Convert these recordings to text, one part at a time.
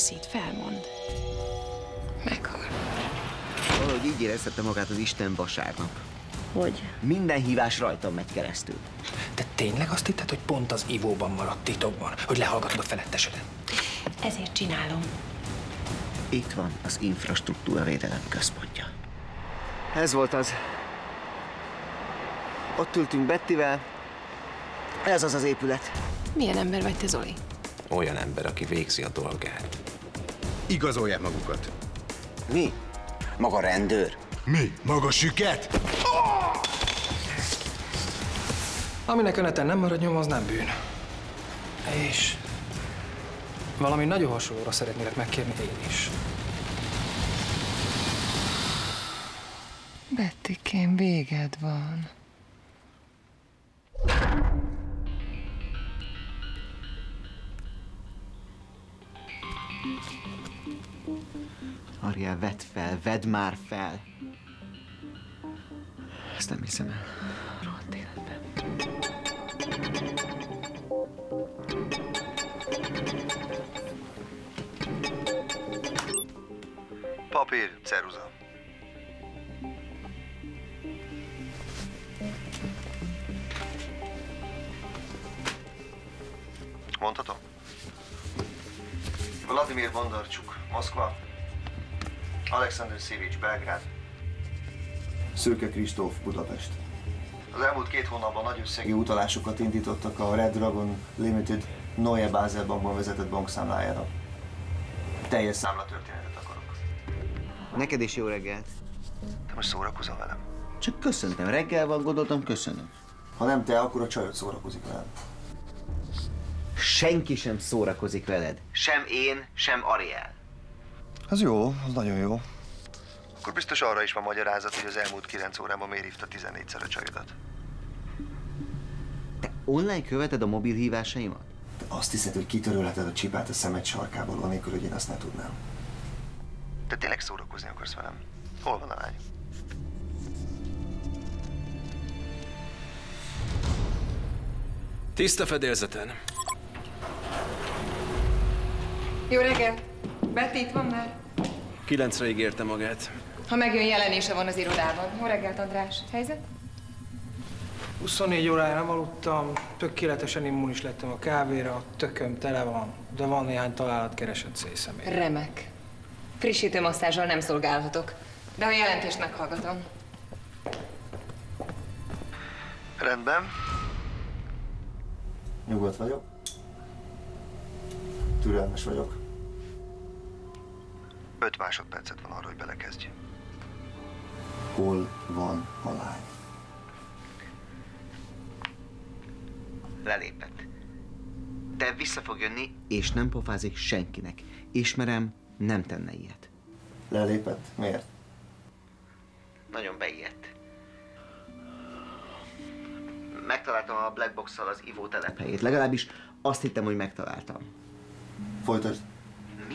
Veszít, felmond. Meghal. Valahogy így érezhette magát az Isten vasárnap. Hogy? Minden hívás rajtam megy keresztül. Te tényleg azt hitted, hogy pont az ivóban maradt titokban, hogy lehallgatod a felettesedet? Ezért csinálom. Itt van az infrastruktúra védelem központja. Ez volt az. Ott ültünk Bettivel. Ez az az épület. Milyen ember vagy te, Zoli? Olyan ember, aki végzi a dolgát. Igazolják magukat. Mi? Maga rendőr? Mi? Maga süket? Aminek a neten nem marad nyom, az nem bűn. És valami nagyon hasonlóra szeretnélek megkérni én is. Bettikém, véged van. Ariel, vedd fel, vedd már fel. Ezt nem hiszem el. Rohadt életben. Papír, ceruza. Mondhatom? Vladimir Bondarcsuk, Moszkva. Alexander Szivics, Belgrád. Szőke Kristóf, Budapest. Az elmúlt két hónapban nagy összegű Utalásokat indítottak a Red Dragon Limited Neue Basel bankban vezetett bankszámlájára. Teljes számlatörténetet akarok. Neked is jó reggelt. Te most szórakozol velem? Csak köszöntem. Reggel van, gondoltam, köszönöm. Ha nem te, akkor a csajod szórakozik veled. Senki sem szórakozik veled. Sem én, sem Ariel. Az jó, az nagyon jó. Akkor biztos arra is van magyarázat, hogy az elmúlt 9 órában miért hívta 14-szer a csajodat. Te online követed a mobil hívásaimat? Te azt hiszed, hogy kitörölheted a csipát a szemed sarkából, anélkül, hogy én azt ne tudnám. Te tényleg szórakozni akarsz velem? Hol van a lány? Tiszta fedélzeten. Jó reggelt! Betty itt van már? Kilencre ígérte magát. Ha megjön, jelenése van az irodában. Jó reggelt, András. Helyzet? 24 órája nem aludtam, tökéletesen immunis lettem a kávéra, a tököm tele van, de van néhány találat keresett szélszemély. Remek. Frissítő masszázsal nem szolgálhatok, de a jelentést meghallgatom. Rendben. Nyugodt vagyok. Türelmes vagyok. 5 másodpercet van arra, hogy belekezdj. Hol van a lány? Lelépett. De vissza fog jönni, és nem pofázik senkinek. Ismerem, nem tenne ilyet. Lelépett? Miért? Nagyon beijedt. Megtaláltam a Black Box-szal az Ivo telephelyét. Legalábbis azt hittem, hogy megtaláltam. Folytasd.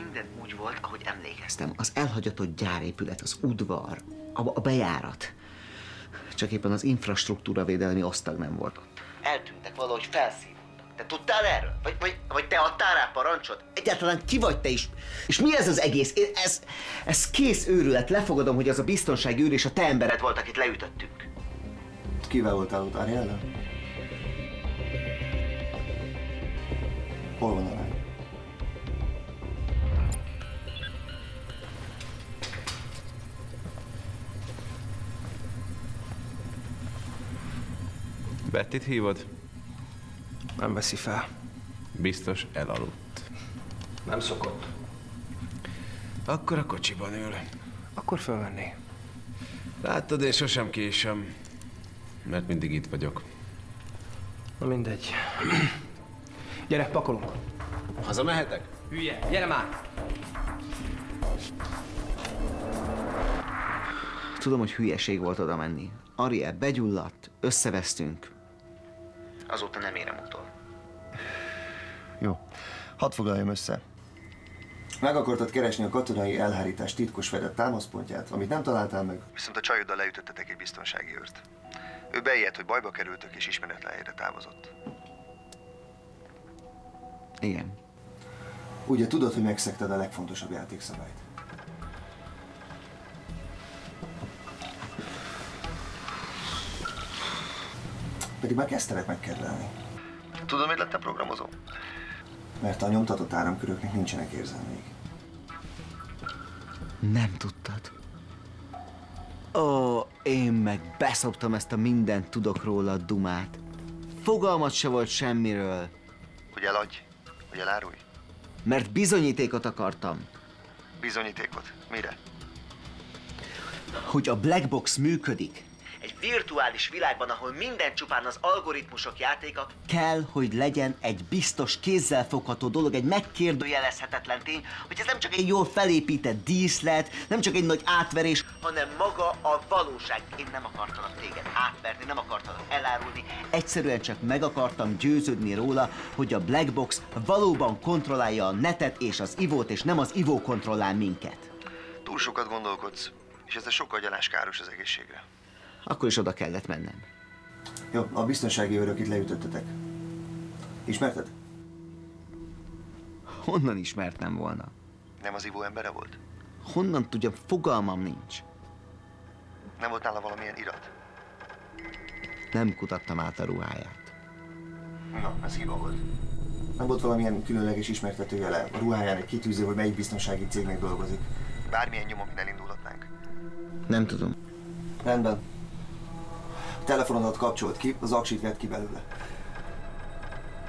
Minden úgy volt, ahogy emlékeztem. Az elhagyatott gyárépület, az udvar, a, a bejárat. Csak éppen az infrastruktúra védelmi osztag nem volt ott. Eltűntek valahogy felszívódtak. Te tudtál erről? Vagy, vagy, vagy te adtál rá parancsot? Egyáltalán ki vagy te is? És mi ez az egész? Én- Ez, ez kész őrület. Lefogadom, hogy az a biztonsági őr és a te embered volt, akit leütöttünk. Kivel voltál ott? Hol van a Bettit hívod? Nem veszi fel. Biztos elaludt. Nem szokott. Akkor a kocsiban ül. Akkor fölmenné. Láttad, én sosem késem. Mert mindig itt vagyok. Na mindegy. Gyere, pakolunk. Hazamehetek? Hülye, gyere már! Tudom, hogy hülyeség volt oda menni. Ariel begyulladt, összevesztünk. Azóta nem érem utol. Jó. Hadd foglaljam össze. Meg akartad keresni a katonai elhárítás titkos fedett támaszpontját, amit nem találtál meg. Viszont a csajoddal leütöttetek egy biztonsági őrt. Ő beijedt, hogy bajba kerültök és ismeretlen helyre távozott. Igen. Ugye tudod, hogy megszegted a legfontosabb játékszabályt? Pedig már kezdtelek megkedvelni, Tudod, miért lettem programozó? mert a nyomtatott áramköröknek nincsenek érzelmeik. Nem tudtad. Ó, én meg beszoptam ezt a mindent tudok róla dumát. Fogalmat se volt semmiről, Hogy eladj, hogy elárulj. mert bizonyítékot akartam, Bizonyítékot. Mire? hogy a Black Box működik. Egy virtuális világban, ahol minden csupán az algoritmusok játéka, kell, hogy legyen egy biztos, kézzelfogható dolog, egy megkérdőjelezhetetlen tény, hogy ez nem csak egy jól felépített díszlet, nem csak egy nagy átverés, hanem maga a valóság. Én nem akartalak téged átverni, nem akartalak elárulni, egyszerűen csak meg akartam győződni róla, hogy a Black Box valóban kontrollálja a netet és az ivót, és nem az ivó kontrollál minket. Túl sokat gondolkodsz, és ez a sok agyalás káros az egészségre. Akkor is oda kellett mennem. Jó, a biztonsági őrök itt leütöttetek. Ismerted? Honnan ismertem volna? Nem az ivó embere volt? Honnan tudjam, fogalmam nincs. Nem volt nála valamilyen irat? Nem kutattam át a ruháját. Na, ez hiba volt. Nem volt valamilyen különleges ismertetőjele a ruháján egy kitűző, hogy melyik biztonsági cégnek dolgozik. Bármilyen nyom, amin elindulhatnánk. Nem tudom. Rendben. Telefonodat kapcsolt ki, az aksit vett ki belőle.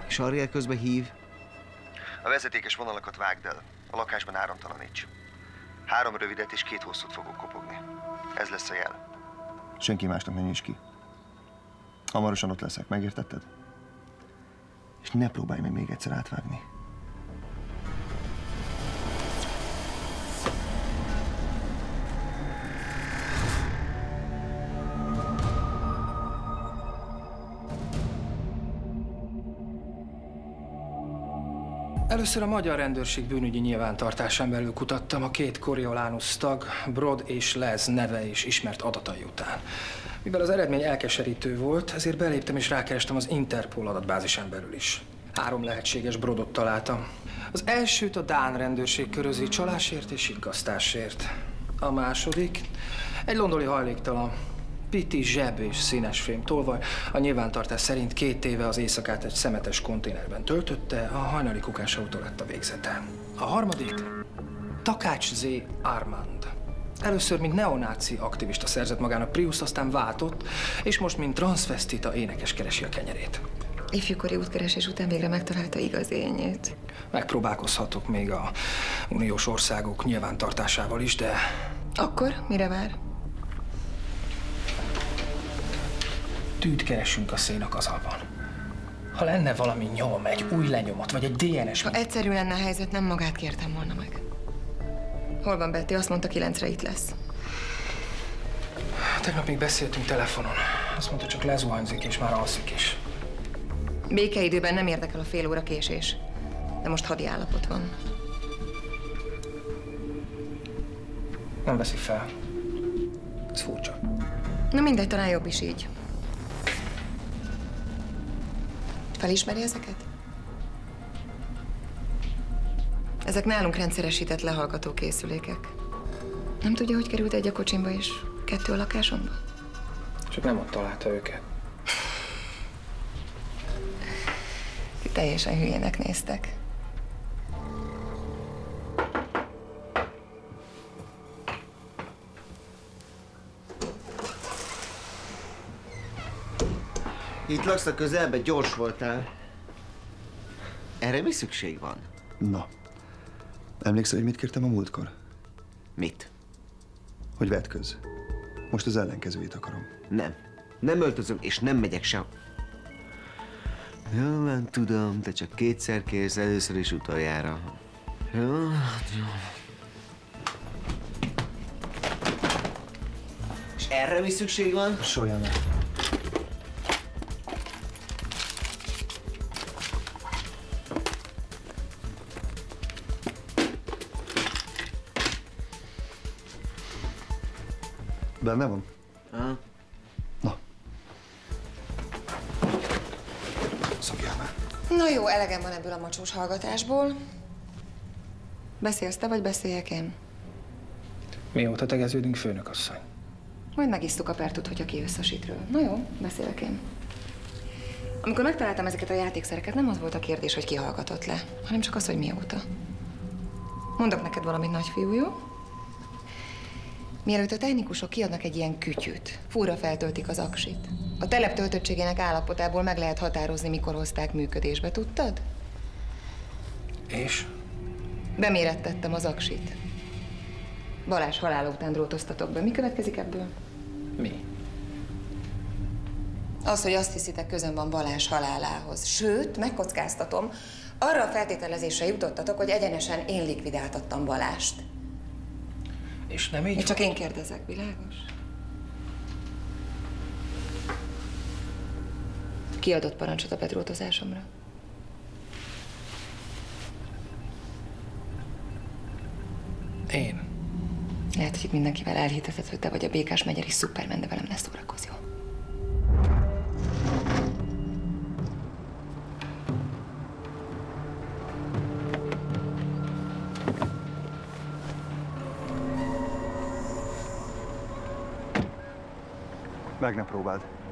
És Ariel közben hív. A vezetékes vonalakat vágd el. A lakásban áramtalaníts. Három rövidet és két hosszút fogok kopogni. Ez lesz a jel. Senki másnak ne nyisd ki. Hamarosan ott leszek, megértetted? És ne próbálj meg még egyszer átvágni. Először a magyar rendőrség bűnügyi nyilvántartásán belül kutattam a két Coriolanus tag, Brod és Lez neve és ismert adatai után. Mivel az eredmény elkeserítő volt, ezért beléptem és rákerestem az Interpol adatbázisán belül is. Három lehetséges Brodot találtam. Az elsőt a Dán rendőrség körözi csalásért és sikkasztásért. A második egy londoni hajléktalan, Piti zseb és színes fém tolvaj. A nyilvántartás szerint két éve az éjszakát egy szemetes konténerben töltötte, a hajnali kukásautó lett a végzete. A harmadik Takács Z. Armand. Először, mint neonáci aktivista szerzett magának Prius, aztán váltott, és most, mint transvestita énekes keresi a kenyerét. Ifjúkori útkeresés után végre megtalálta igaz ényét. Megpróbálkozhatok még a uniós országok nyilvántartásával is, de Akkor mire vár? Tűt keresünk a szénakazalban. Ha lenne valami nyom, egy új lenyomat, vagy egy DNS Ha egyszerű lenne a helyzet, nem magát kértem volna meg. Hol van Betty? Azt mondta, kilencre itt lesz. Tegnap még beszéltünk telefonon. Azt mondta, csak lezuhanyzik, és már alszik is. Békeidőben nem érdekel a fél óra késés. De most hadi állapot van. Nem veszi fel. Ez furcsa. Na mindegy, talán jobb is így. Felismeri ezeket? Ezek nálunk rendszeresített lehallgató készülékek. Nem tudja, hogy került egy a kocsimba és kettő a lakásomba? Csak nem ott találta őket. Ti teljesen hülyének néztek. Itt laksz a közelben, gyors voltál. Erre mi szükség van? Na. Emlékszel, hogy mit kértem a múltkor? Mit? Hogy vetköz. Most az ellenkezőjét akarom. Nem. Nem öltözöm, és nem megyek se. Jó, van, tudom, te csak kétszer kérsz, először is utoljára. Jó, hát jó. És erre mi szükség van? Solyan Benne van? Ha? Na. Szokjál már. Na jó, elegem van ebből a macsós hallgatásból. Beszélsz te, vagy beszéljek én? Mióta tegeződünk, főnökasszony? Majd megisztuk a pertut, hogyha kijössz a sitről. Na jó, beszélek én. Amikor megtaláltam ezeket a játékszereket, nem az volt a kérdés, hogy ki hallgatott le, hanem csak az, hogy mióta. Mondok neked valamit, nagyfiú, jó? Mielőtt a technikusok kiadnak egy ilyen kütyűt, fúra feltöltik az aksit. A telep töltöttségének állapotából meg lehet határozni, mikor hozták működésbe, tudtad? És? Bemérettettem az aksit. Balázs halála után drótoztatok be. Mi következik ebből? Mi? Az, hogy azt hiszitek, közön van Balázs halálához. Sőt, megkockáztatom, arra a feltételezésre jutottatok, hogy egyenesen én likvidáltattam Balást. És nem így? Én csak én kérdezek, világos? Ki adott parancsot a bedrótozásomra? Én. Lehet, hogy itt mindenkivel elhiteted, hogy te vagy a békás megyeri szupermen, de velem ne szórakozz, Meg ne próbáld.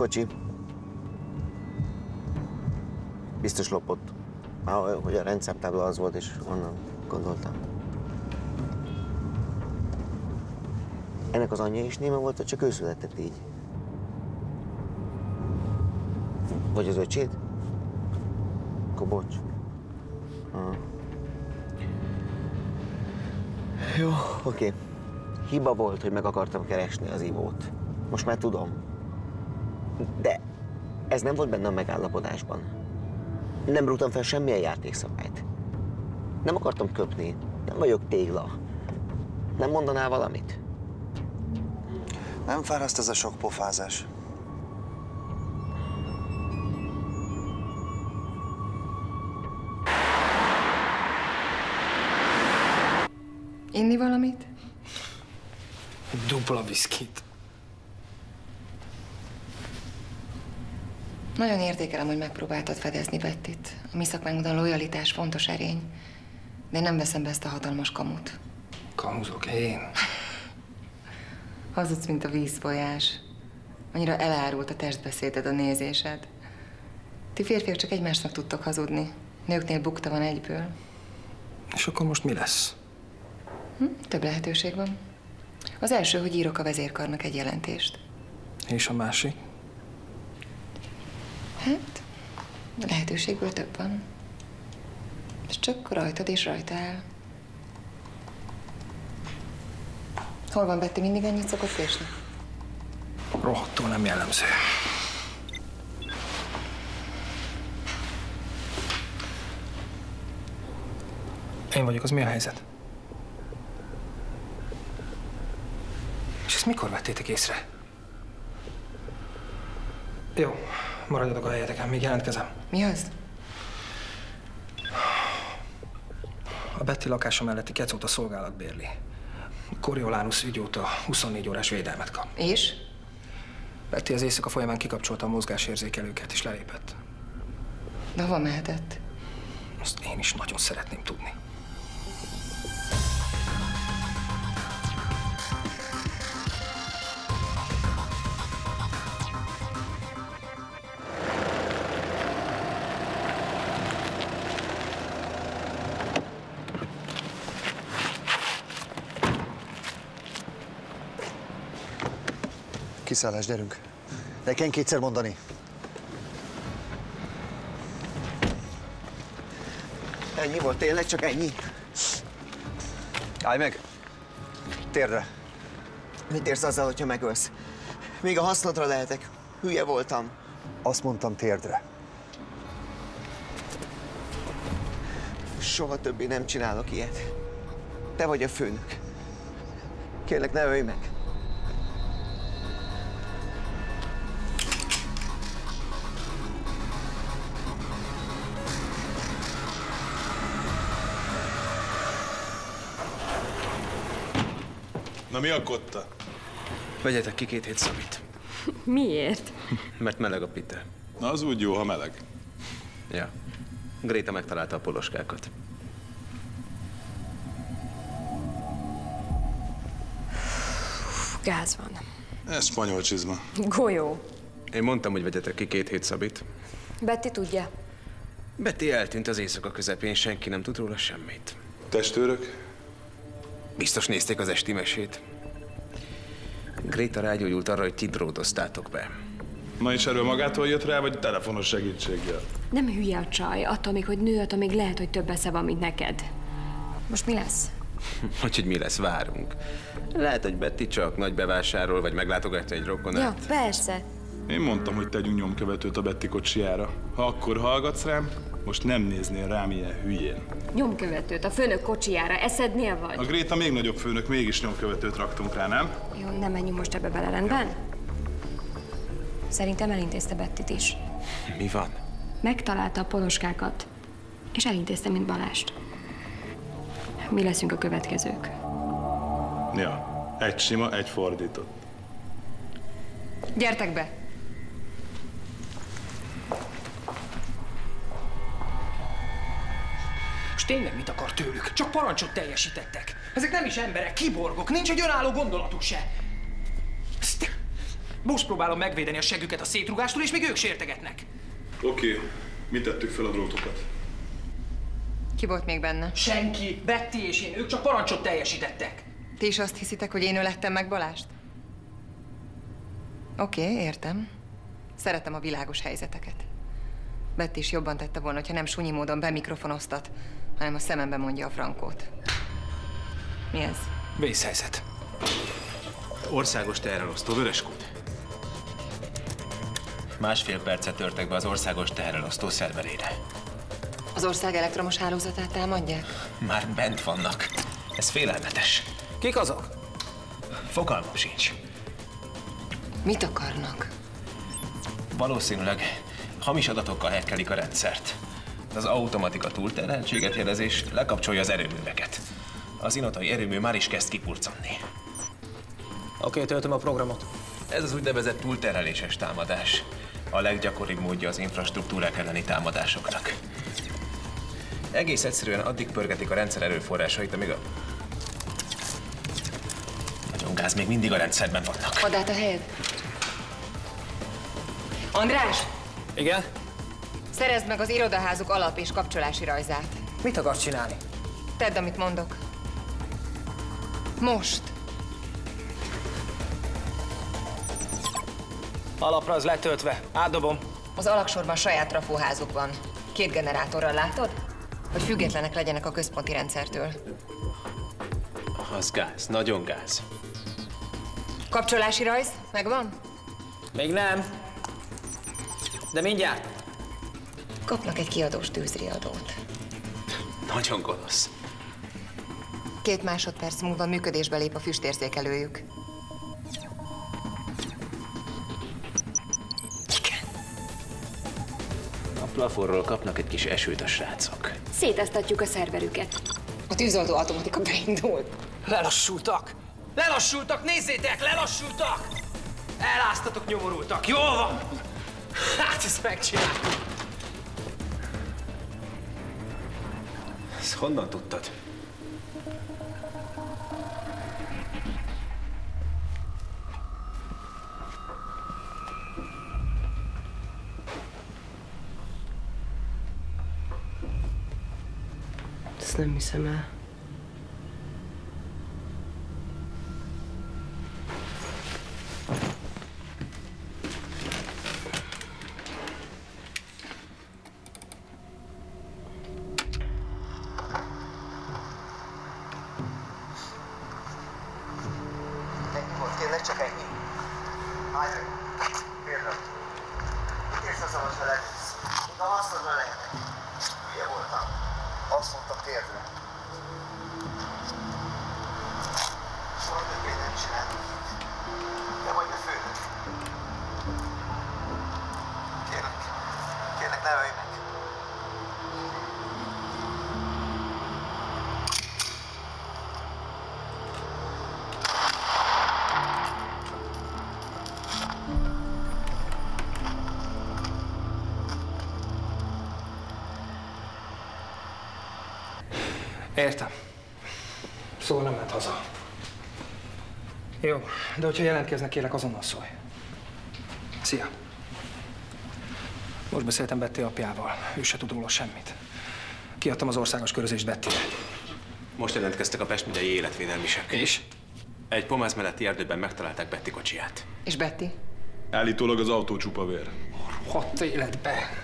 Kocsi. Biztos lopott. Már, hogy a rendszámtábla az volt, és onnan gondoltam. Ennek az anyja is néma volt, vagy csak ő született így? Vagy az öcséd? Akkor bocs. Ah. Jó, oké. Hiba volt, hogy meg akartam keresni az ivót. Most már tudom. De ez nem volt benne a megállapodásban. Nem rúgtam fel semmilyen játékszabályt. Nem akartam köpni. Nem vagyok tégla. Nem mondanál valamit? Nem fáraszt ez a sok pofázás. Inni valamit? Dupla viszkit. Nagyon értékelem, hogy megpróbáltad fedezni Bettit. A mi szakmánkban a lojalitás fontos erény. De én nem veszem be ezt a hatalmas kamut. Kamuzok én. Hazudsz, mint a vízfolyás. Annyira elárult a testbeszéded, a nézésed. Ti férfiak csak egymásnak tudtok hazudni. Nőknél bukta van egyből. És akkor most mi lesz? Hm? Több lehetőség van. Az első, hogy írok a vezérkarnak egy jelentést. És a másik? Hát, lehetőségből több van. És csak rajtad és rajta áll. Hol van Betty? Mindig ennyit szokott késni? Rohadtul nem jellemző. Én vagyok, az mi a helyzet? És ezt mikor vettétek észre? Jó, maradjatok a helyeteken, még jelentkezem. Mi az? A Betty lakása melletti kecóta szolgálat bérli. Coriolanus ügy óta 24 órás védelmet kap. És? Betty az éjszaka folyamán kikapcsolta a mozgásérzékelőket és lelépett. De hova mehetett? Azt én is nagyon szeretném tudni. Kiszállás, gyerünk. Nekem kétszer mondani. Ennyi volt, tényleg csak ennyi? Állj meg! Térdre! Mit érsz azzal, hogyha megölsz? Még a hasznodra lehetek. Hülye voltam. Azt mondtam térdre. Soha többé nem csinálok ilyet. Te vagy a főnök. Kérlek, ne ölj meg. Mi a kotta? Vegyetek ki két hét szabit. Miért? Mert meleg a pite. Na az úgy jó, ha meleg. Ja. Gréta megtalálta a poloskákat. Gáz van. Ez spanyol csizma. Golyó. Én mondtam, hogy vegyetek ki két hét szabit. Betty tudja. Betty eltűnt az éjszaka közepén, senki nem tud róla semmit. Testőrök? Biztos nézték az esti mesét. Gréta rágyógyult arra, hogy ti dródoztátok be. Ma is erről magától jött rá, vagy telefonos segítséggel? Nem hülye a csaj. Attól még, hogy nő, attól még lehet, hogy több esze van, mint neked. Most mi lesz? Hogy, hogy mi lesz, várunk. Lehet, hogy Betty csak nagy bevásárol, vagy meglátogatja egy rokonát. Ja, persze. Én mondtam, hogy tegyünk nyomkövetőt a Betty kocsijára. Ha akkor hallgatsz rám, most nem néznél rám ilyen hülyén. Nyomkövetőt a főnök kocsijára. Eszednél vagy? A Gréta még nagyobb főnök, mégis nyomkövetőt raktunk rá, nem? Jó, nem menjünk most ebbe bele, rendben? Szerintem elintézte Bettit is. Mi van? Megtalálta a poloskákat, és elintézte, mint Balást. Mi leszünk a következők. Ja, egy sima, egy fordított. Gyertek be! Tényleg mit akar tőlük? Csak parancsot teljesítettek. Ezek nem is emberek, kiborgok, nincs egy önálló gondolatuk se. Pszt! Most próbálom megvédeni a següket a szétrugástól, és még ők sértegetnek. Oké, okay. mi tettük fel a drótokat? Ki volt még benne? Senki, Betty és én, ők csak parancsot teljesítettek. Ti is azt hiszitek, hogy én ölettem meg Balást? Oké, okay, értem. Szeretem a világos helyzeteket. Betty is jobban tette volna, ha nem sunyi módon bemikrofonoztat, hanem a szemembe mondja a frankót. Mi ez? Vészhelyzet. Országos teherelosztó, vöröskút. Másfél percet törtek be az országos teherelosztó szerverére. Az ország elektromos hálózatát támadják? Már bent vannak. Ez félelmetes. Kik azok? Fogalmam sincs. Mit akarnak? Valószínűleg hamis adatokkal hekkelik a rendszert. Az automatika túlterheltséget jelez és lekapcsolja az erőműveket. Az inotai erőmű már is kezd kipurcanni. Oké, okay, töltöm a programot. Ez az úgynevezett túlterheléses támadás. A leggyakoribb módja az infrastruktúrák elleni támadásoknak. Egész egyszerűen addig pörgetik a rendszer erőforrásait, amíg a... Nagyon gáz még mindig a rendszerben vannak. Add át a helyed. András! Igen? Szerezd meg az irodaházuk alap- és kapcsolási rajzát. Mit akarsz csinálni? Tedd, amit mondok. Most! Alapra az letöltve. Átdobom. Az alaksorban saját trafóházuk van. Két generátorral látod? Hogy függetlenek legyenek a központi rendszertől. Az gáz, nagyon gáz. Kapcsolási rajz? Megvan? Még nem. De mindjárt. Kapnak egy kiadós tűzriadót. Nagyon gonosz. Két másodperc múlva működésbe lép a füstérzékelőjük. A plafonról kapnak egy kis esőt a srácok. Széteztatjuk a szerverüket. A tűzoltó automatika beindult. Lelassultak! Lelassultak, nézzétek, lelassultak! Eláztatok, nyomorultak, jól van! Hát ezt megcsináltuk. Ezt honnan tudtad? Ezt nem hiszem el. Értem. Szóval nem ment haza. Jó, de hogyha jelentkeznek, kérlek azonnal szólj. Szia. Most beszéltem Betty apjával. Ő se tud róla semmit. Kiadtam az országos körözést Bettyre. Most jelentkeztek a Pest megyei életvédelmisek. És? Egy pomáz melletti erdőben megtalálták Betty kocsiját. És Betty? Állítólag az autó csupa vér. Hat életbe.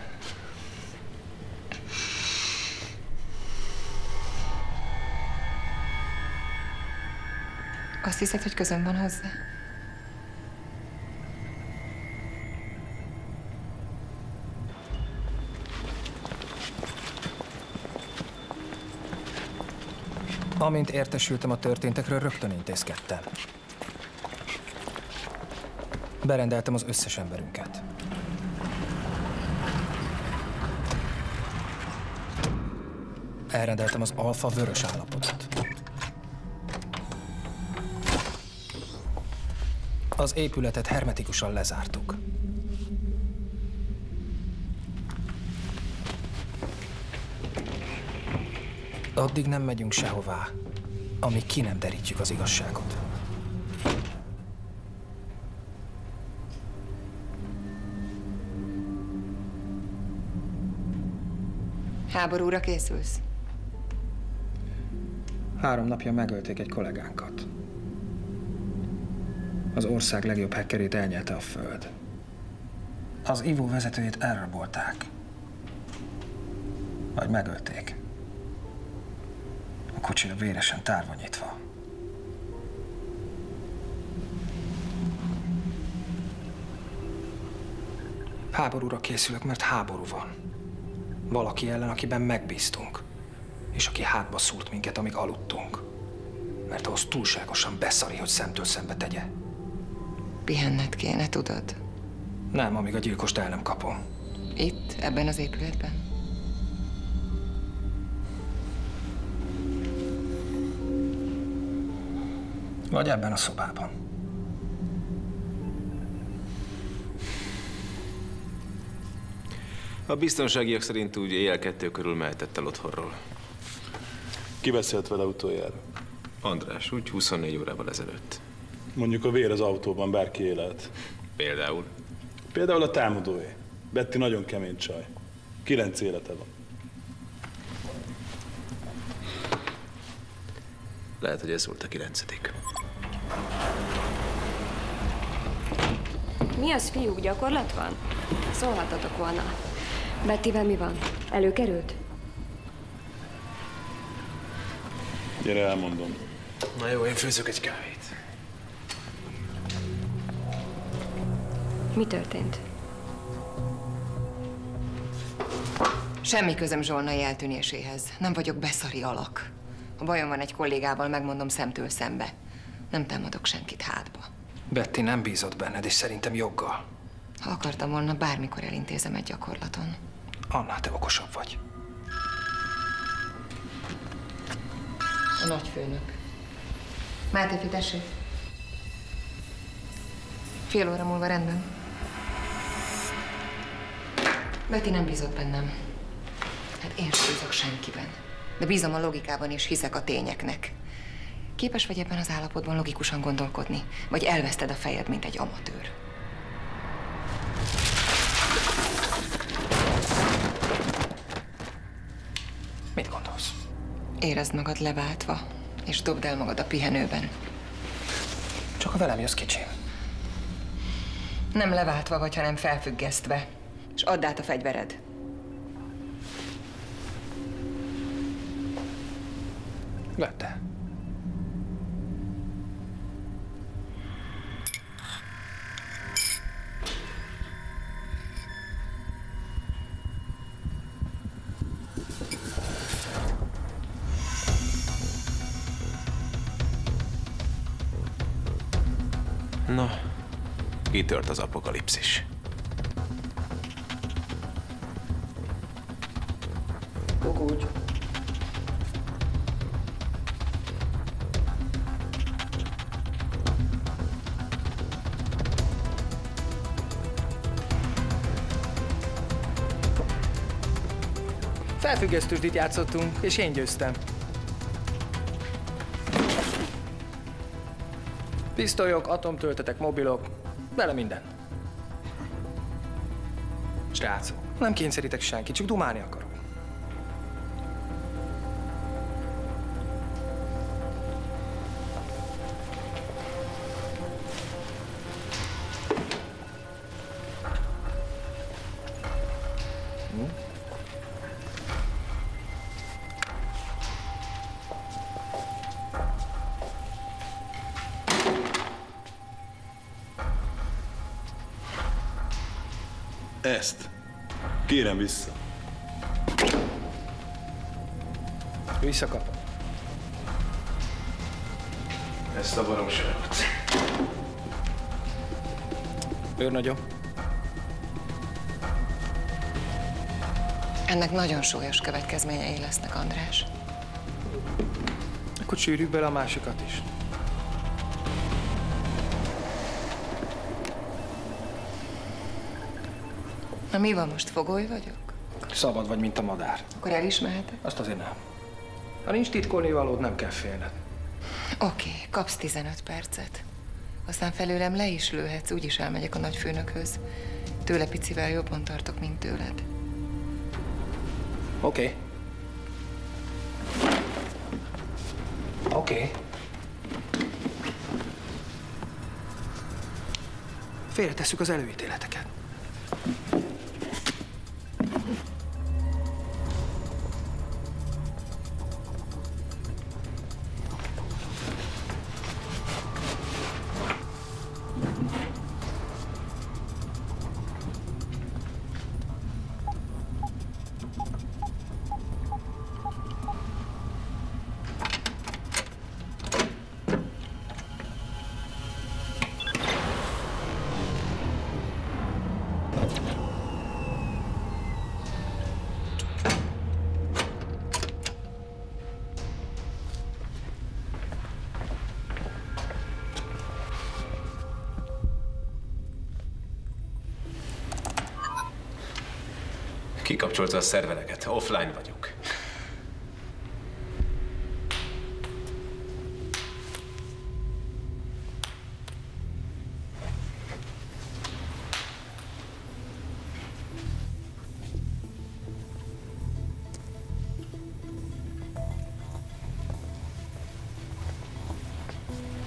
Azt hiszed, hogy közön van hozzá? Amint értesültem a történtekről, rögtön intézkedtem. Berendeltem az összes emberünket. Elrendeltem az alfa vörös állapotot. Az épületet hermetikusan lezártuk. Addig nem megyünk sehová, amíg ki nem derítjük az igazságot. Háborúra készülsz? Három napja megölték egy kollégánkat. Az ország legjobb hackerét elnyelte a föld. Az Ivo vezetőjét elrabolták. Vagy megölték. A kocsija véresen tárva nyitva. Háborúra készülök, mert háború van. Valaki ellen, akiben megbíztunk. És aki hátba szúrt minket, amíg aludtunk. Mert ahhoz túlságosan beszari, hogy szemtől szembe tegye. Pihenned kéne, tudod? Nem, amíg a gyilkost el nem kapom. Itt, ebben az épületben. Vagy ebben a szobában. A biztonságiak szerint úgy éjjel kettő körül mehetett el otthonról. Ki beszélt vele utoljára? András, úgy 24 órával ezelőtt. Mondjuk a vér az autóban bárki élet. Például? Például a támadóé. Betty nagyon kemény csaj. Kilenc élete van. Lehet, hogy ez volt a kilencedik. Mi az, fiúk, gyakorlat van? Szólhatatok volna. Bettivel mi van? Előkerült? Gyere, elmondom. Na jó, én főzök egy kávét. Mi történt? Semmi közöm Zsolnai eltűnéséhez. Nem vagyok beszari alak. Ha bajom van egy kollégával, megmondom szemtől szembe. Nem támadok senkit hátba. Betty nem bízott benned, és szerintem joggal. Ha akartam volna, bármikor elintézem egy gyakorlaton. Annál te okosabb vagy. A nagyfőnök. Máté, tessék. Fél óra múlva rendben. Betty nem bízott bennem. Hát én sem bízok senkiben. De bízom a logikában és hiszek a tényeknek. Képes vagy ebben az állapotban logikusan gondolkodni? Vagy elveszted a fejed, mint egy amatőr? Mit gondolsz? Érezd magad leváltva, és dobd el magad a pihenőben. Csak ha velem jössz, kicsim. Nem leváltva vagy, hanem felfüggesztve add át a fegyvered. Vette. Na, kitört az apokalipszis. Felfüggesztősdit játszottunk, és én győztem. Pisztolyok, atomtöltetek, mobilok, bele minden. Srácok, nem kényszerítek senkit, csak dumálni akarok. Ezt. Kérem vissza. Visszakapom. Ezt a baromságot. Őrnagyom. Ennek nagyon súlyos következményei lesznek, András. Akkor csűrjük bele a másikat is. Na mi van most, fogoly vagyok? Szabad vagy, mint a madár. Akkor el is mehetek? Azt azért nem. Ha nincs titkolni valód, nem kell félned. Oké, kapsz 15 percet. Aztán felőlem le is lőhetsz, úgyis elmegyek a nagyfőnökhöz. Tőle picivel jobban tartok, mint tőled. Oké. Oké. Félretesszük az előítéleteket. Kikapcsolta a szervereket. Offline vagyok.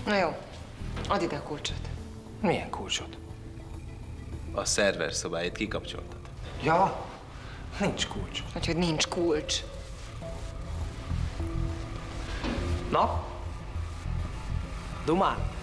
Na jó, add ide a kulcsot. Milyen kulcsot? A szerver szobáit kikapcsoltad. Ja, nincs kulcs. Úgyhogy nincs kulcs. Na? Dumán?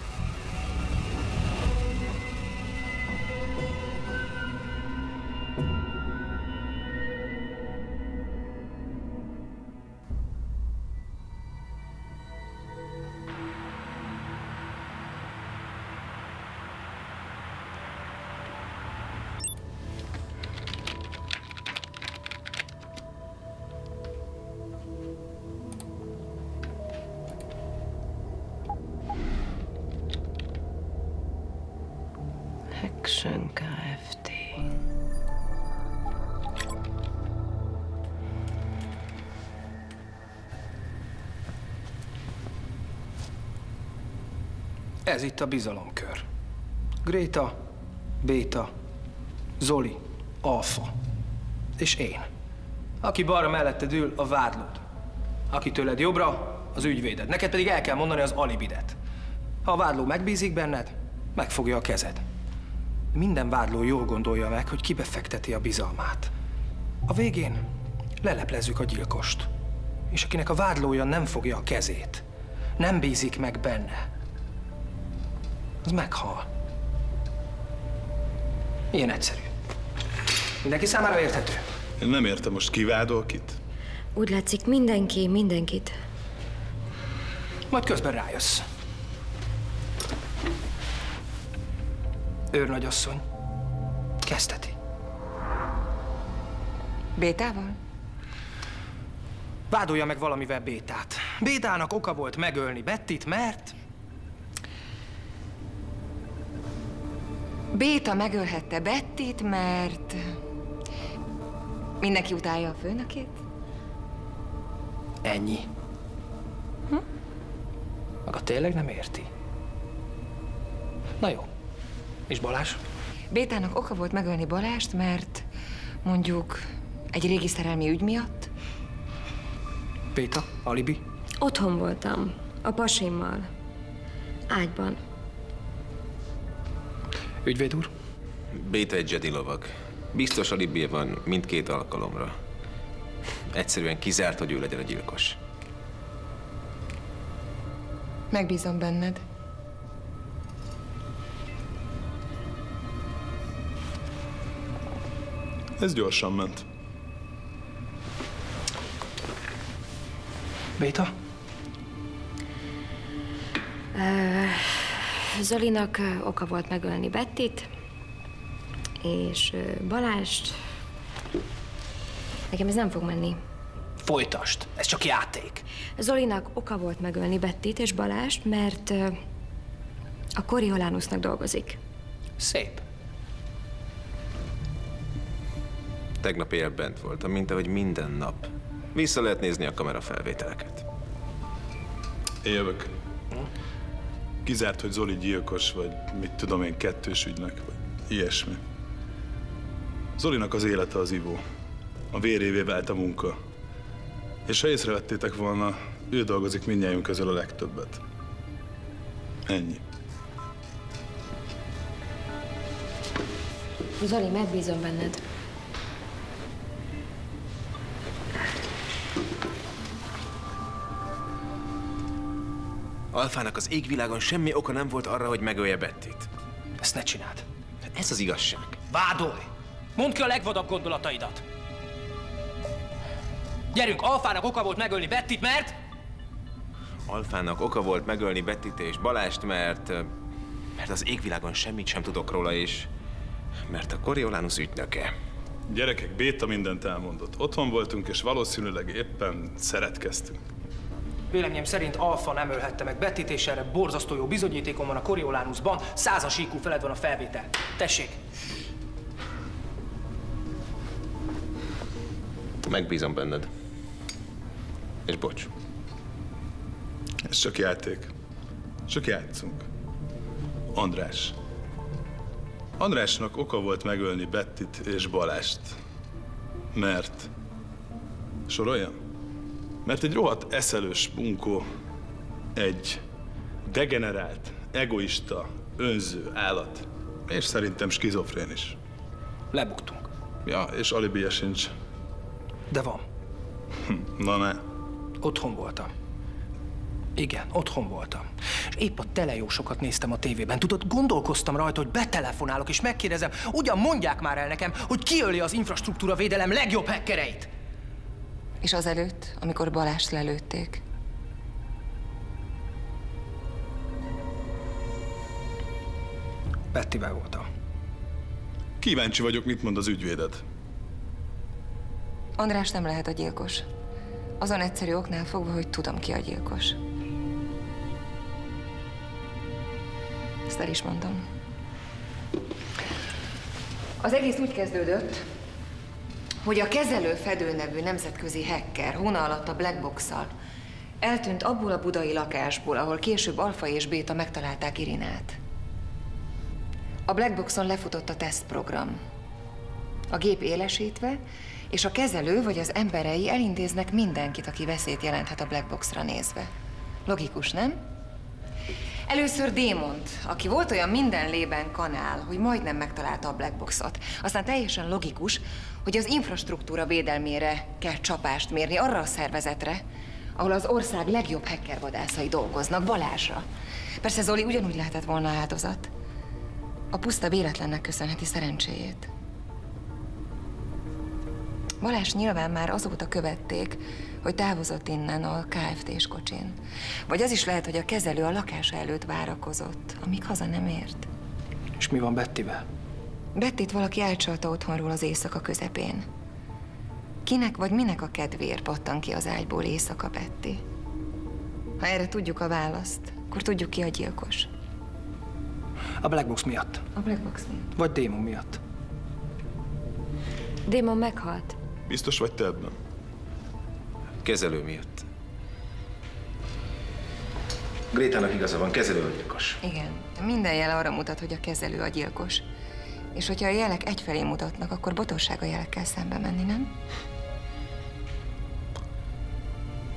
Action Kft. Ez itt a bizalomkör. Gréta, Béta, Zoli, Alfa. És én. Aki balra melletted ül, a vádlód. Aki tőled jobbra, az ügyvéded. Neked pedig el kell mondani az alibidet. Ha a vádló megbízik benned, megfogja a kezed. Minden vádló jól gondolja meg, hogy kibefekteti a bizalmát. A végén leleplezzük a gyilkost. És akinek a vádlója nem fogja a kezét, nem bízik meg benne, az meghal. Ilyen egyszerű. Mindenki számára érthető. Én nem értem, most kivádol kit? Úgy látszik, mindenki mindenkit. Majd közben rájössz. Őrnagyasszony. Kezdheti. Bétával? Vádolja meg valamivel Bétát. Bétának oka volt megölni Bettit, mert... Béta megölhette Bettit, mert... Mindenki utálja a főnökét? Ennyi. Hm? Maga tényleg nem érti? Na jó. És Balázs? Bétának oka volt megölni Balást, mert mondjuk egy régi szerelmi ügy miatt? Béta, alibi? Otthon voltam. A pasimmal. Ágyban. Ügyvéd úr? Béta egy Jedi lovag. Biztos alibé van mindkét alkalomra. Egyszerűen kizárt, hogy ő legyen a gyilkos. Megbízom benned. Ez gyorsan ment. Béta? Zolinak oka volt megölni Bettit, és Balást. Nekem ez nem fog menni. Folytast. Ez csak játék. Zolinak oka volt megölni Bettit és Balást, mert a Coriolanusnak dolgozik. Szép. Tegnap éjjel bent voltam, mint ahogy minden nap. Vissza lehet nézni a kamera felvételeket. Én jövök. Kizárt, hogy Zoli gyilkos, vagy mit tudom én, kettős ügynek, vagy ilyesmi. Zolinak az élete az ivó. A vérévé vált a munka. És ha észrevettétek volna, ő dolgozik mindnyájunk közül a legtöbbet. Ennyi. Zoli, megbízom benned. Alfának az égvilágon semmi oka nem volt arra, hogy megölje Bettit. Ezt ne csináld. Ez az igazság. Vádolj! Mondd ki a legvadabb gondolataidat! Gyerünk, Alfának oka volt megölni Bettit, mert... Alfának oka volt megölni Bettit és Balást, mert... mert az égvilágon semmit sem tudok róla, és... mert a Coriolanus ügynöke. Gyerekek, Béta mindent elmondott. Otthon voltunk, és valószínűleg éppen szeretkeztünk. Véleményem szerint Alfa nem ölhette meg Bettit, és erre borzasztó jó bizonyítékom van a Coriolanusban. Százas IQ feled van a felvétel. Tessék! Megbízom benned. És bocs. Ez csak játék. Csak játszunk. András. Andrásnak oka volt megölni Bettit és Balást. Mert... Soroljam? Mert egy rohadt eszelős bunkó, egy degenerált, egoista, önző állat, és szerintem skizofrén is. Lebuktunk. Ja, és alibija sincs. De van. Na ne. Otthon voltam. Igen, otthon voltam. És épp a telejósokat néztem a tévében. Tudod, gondolkoztam rajta, hogy betelefonálok és megkérdezem, ugyan mondják már el nekem, hogy ki öli az infrastruktúra védelem legjobb hackereit. És azelőtt, amikor Balást lelőtték. Bettivel voltam. Kíváncsi vagyok, mit mond az ügyvéded. András nem lehet a gyilkos. Azon egyszerű oknál fogva, hogy tudom ki a gyilkos. Ezt el is mondom. Az egész úgy kezdődött, hogy a Kezelő Fedő nevű nemzetközi hacker hóna alatt a Blackbox-szal eltűnt abból a budai lakásból, ahol később Alfa és Béta megtalálták Irinát. A Blackboxon lefutott a tesztprogram. A gép élesítve, és a kezelő vagy az emberei elintéznek mindenkit, aki veszélyt jelenthet a Blackboxra nézve. Logikus, nem? Először Démont, aki volt olyan minden lében kanál, hogy majdnem megtalálta a Blackboxot. Aztán teljesen logikus, hogy az infrastruktúra védelmére kell csapást mérni arra a szervezetre, ahol az ország legjobb hackervadászai dolgoznak, Balázsra. Persze Zoli ugyanúgy lehetett volna áldozat. A puszta véletlennek köszönheti szerencséjét. Balázs nyilván már azóta követték, hogy távozott innen a KFT-s kocsin. Vagy az is lehet, hogy a kezelő a lakása előtt várakozott, amíg haza nem ért. És mi van Bettivel? Bettit valaki elcsalta otthonról az éjszaka közepén. Kinek vagy minek a kedvéért pattan ki az ágyból éjszaka Betty? Ha erre tudjuk a választ, akkor tudjuk ki a gyilkos. A Black Box miatt. A Black Box miatt? Vagy Démon miatt. Démon meghalt. Biztos vagy te ebben? Kezelő miatt. Grétának igaza van, kezelő a gyilkos. Igen. Minden jele arra mutat, hogy a kezelő a gyilkos. És hogyha a jelek egyfelé mutatnak, akkor botosság a jelekkel szembe menni, nem?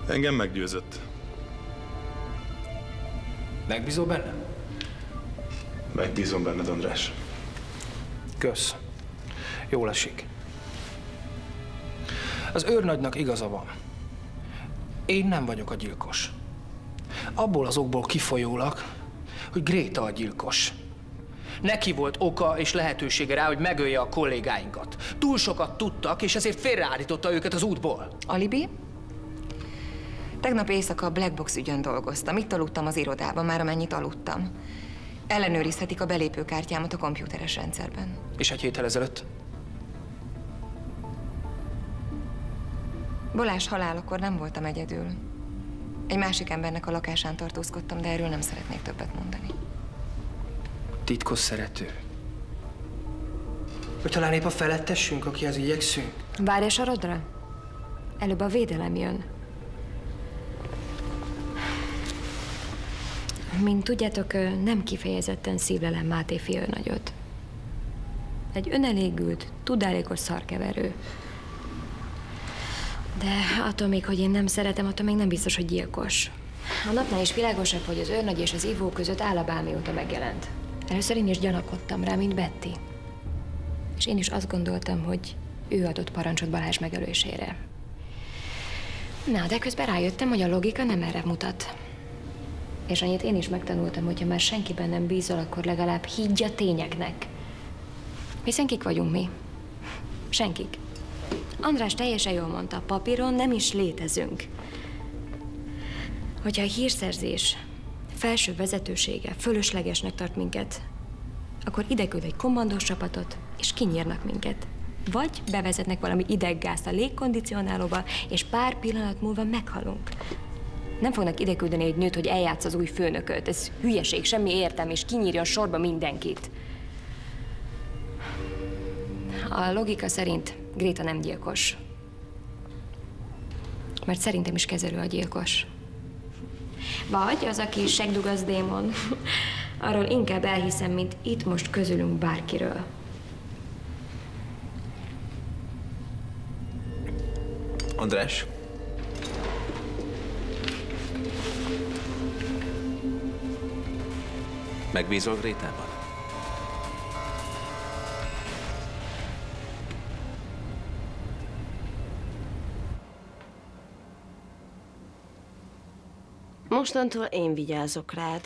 Engem meggyőzött. Megbízol benne? Megbízom benned, András. Kösz. Jól esik. Az őrnagynak igaza van. Én nem vagyok a gyilkos. Abból az okból kifolyólag, hogy Gréta a gyilkos. Neki volt oka és lehetősége rá, hogy megölje a kollégáinkat. Túl sokat tudtak, és ezért félreállította őket az útból. Alibi? Tegnap éjszaka a Black Box ügyön dolgoztam. Itt aludtam az irodában, már amennyit aludtam. Ellenőrizhetik a belépőkártyámat a komputeres rendszerben. És egy héttel ezelőtt? Bolás halálakor nem voltam egyedül. Egy másik embernek a lakásán tartózkodtam, de erről nem szeretnék többet mondani. Titkos szerető. Vagy talán épp a felettessünk, akihez igyekszünk? Várj a sarodra? Előbb a védelem jön. Mint tudjátok, nem kifejezetten szívlelem Máté fiőnagyot. Egy önelégült, tudálékos szarkeverő. De attól még, hogy én nem szeretem, attól még nem biztos, hogy gyilkos. A napnál is világosabb, hogy az őrnagy és az ivó között áll a bál, mióta megjelent. Először én is gyanakodtam rá, mint Betty. És én is azt gondoltam, hogy ő adott parancsot Balázs megölésére. Na, de közben rájöttem, hogy a logika nem erre mutat. És annyit én is megtanultam, hogy ha már senkiben nem bízol, akkor legalább higgy a tényeknek. Hiszen kik vagyunk mi? Senkik. András teljesen jól mondta, papíron nem is létezünk. Hogyha a hírszerzés felső vezetősége fölöslegesnek tart minket, akkor ide küld egy kommandós csapatot, és kinyírnak minket. Vagy bevezetnek valami ideggázt a légkondicionálóba, és pár pillanat múlva meghalunk. Nem fognak ide küldeni egy nőt, hogy eljátsz az új főnököt. Ez hülyeség, semmi értem, és kinyírjon sorba mindenkit. A logika szerint Gréta nem gyilkos. Mert szerintem is kezelő a gyilkos. Vagy az, aki segdugaz démon. Arról inkább elhiszem, mint itt most közülünk bárkiről. András? Megbízol Grétában? Mostantól én vigyázok rád.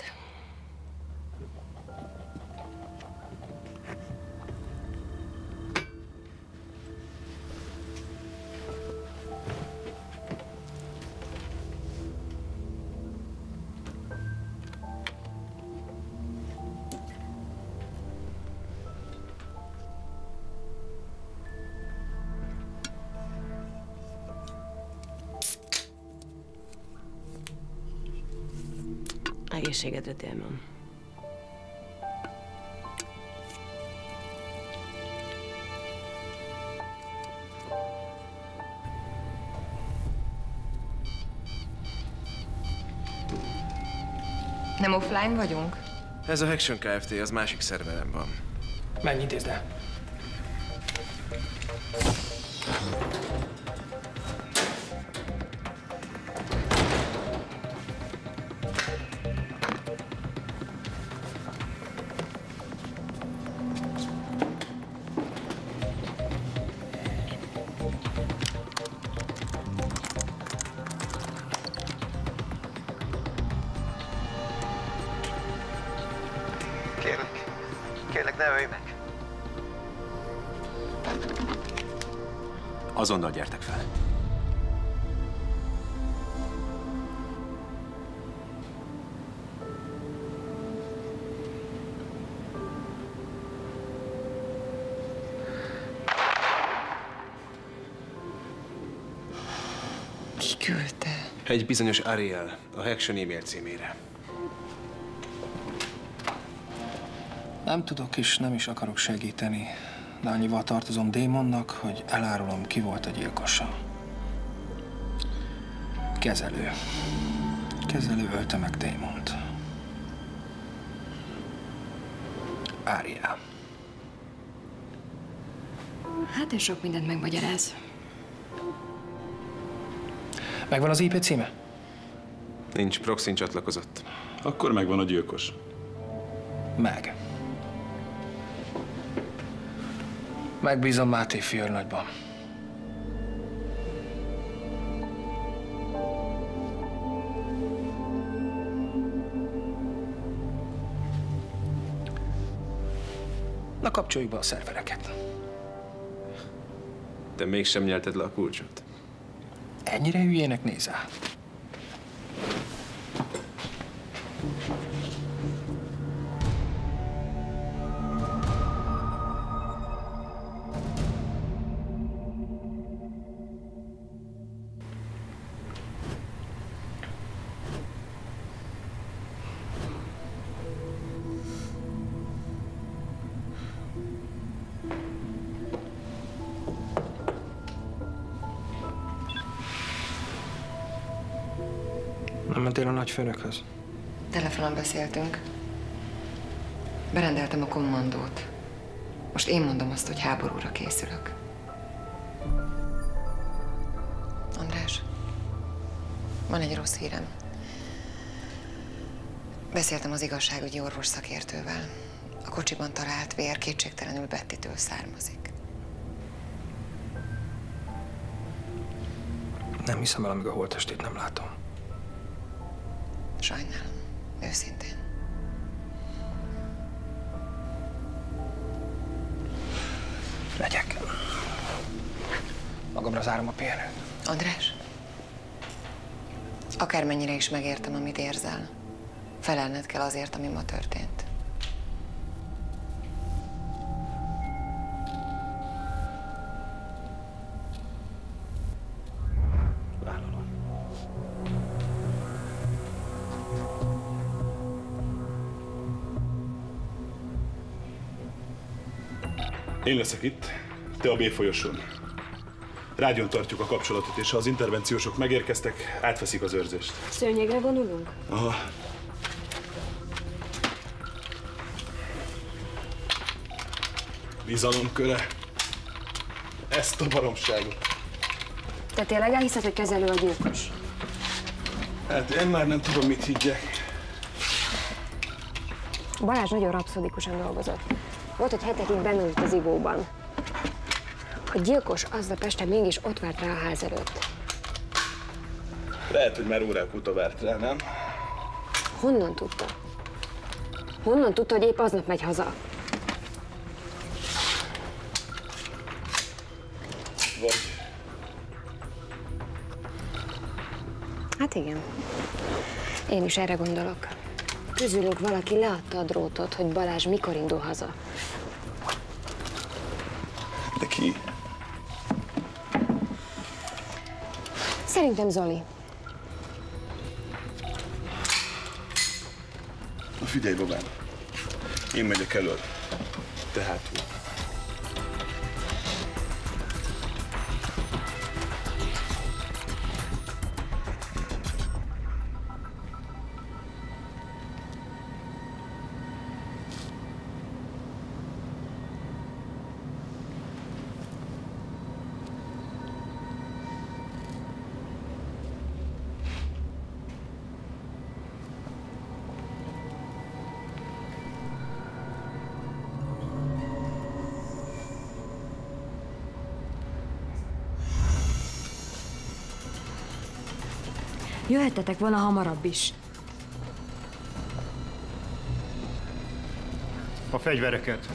Egészségedre, Démon. Nem offline vagyunk? Ez a Action Kft. az másik szerverem van. Menj, intézd el. Azonnal gyertek fel. Ki küldte? Egy bizonyos Ariel, a Haction e-mail címére. Nem tudok és nem is akarok segíteni de annyival tartozom démonnak, hogy elárulom, ki volt a gyilkosa. Kezelő. Kezelő ölte meg démont. Áriá. Hát ez sok mindent megmagyaráz. Megvan az IP címe? Nincs, proxin csatlakozott. Akkor megvan a gyilkos. Meg. Megbízom Máté fiőrnagyban. Na kapcsoljuk be a szervereket. Te mégsem nyelted le a kulcsot. Ennyire hülyének nézel? Nagyfőnökhöz? Telefonon beszéltünk. Berendeltem a kommandót. Most én mondom azt, hogy háborúra készülök. András, van egy rossz hírem. Beszéltem az igazságügyi orvos szakértővel. A kocsiban talált vér kétségtelenül Bettitől származik. Nem hiszem el, amíg a holttestét nem látom. Sajnálom. Őszintén. Legyek. Magamra zárom a pihenőt. András? Akármennyire is megértem, amit érzel, felelned kell azért, ami ma történt. Én leszek itt, te a B folyosón. Rágyon tartjuk a kapcsolatot, és ha az intervenciósok megérkeztek, átveszik az őrzést. Szőnyegre vonulunk? Aha. Bizalomköre. Ezt a baromságot. Te tényleg elhiszed, hogy kezelő a gyilkos? Hát én már nem tudom, mit higgyek. Balázs nagyon rapszodikusan dolgozott. Volt, hogy hetekig benne ült az ivóban. A gyilkos aznap este mégis ott várt rá a ház előtt. Lehet, hogy már órák óta várt rá, nem? Honnan tudta? Honnan tudta, hogy épp aznap megy haza? Vagy Hát igen. Én is erre gondolok. Közülünk valaki leadta a drótot, hogy Balázs mikor indul haza. Szerintem Zoli. Na figyelj, babám. Én megyek elől. Te hátul. Jöhettetek volna hamarabb is. A fegyvereket.